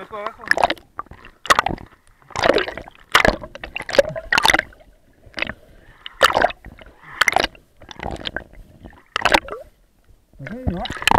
Não coloca. Nossa.